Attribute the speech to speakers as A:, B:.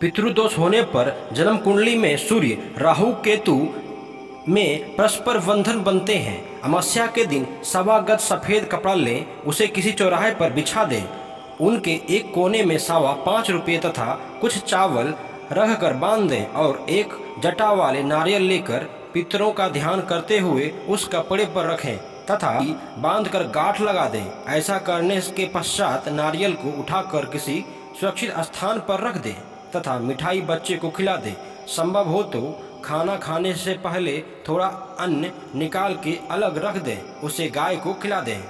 A: पितृदोष होने पर जन्म कुंडली में सूर्य, राहु केतु में परस्पर बंधन बनते हैं। अमावस्या के दिन सवागत सफ़ेद कपड़ा लें, उसे किसी चौराहे पर बिछा दें। उनके एक कोने में सवा पाँच रुपये तथा कुछ चावल रख कर बाँध दें और एक जटा वाले नारियल लेकर पितरों का ध्यान करते हुए उस कपड़े पर रखें तथा बाँध कर गांठ लगा दें। ऐसा करने के पश्चात नारियल को उठाकर किसी सुरक्षित स्थान पर रख दें। तथा मिठाई बच्चे को खिला दें। संभव हो तो खाना खाने से पहले थोड़ा अन्न निकाल के अलग रख दें। उसे गाय को खिला दें।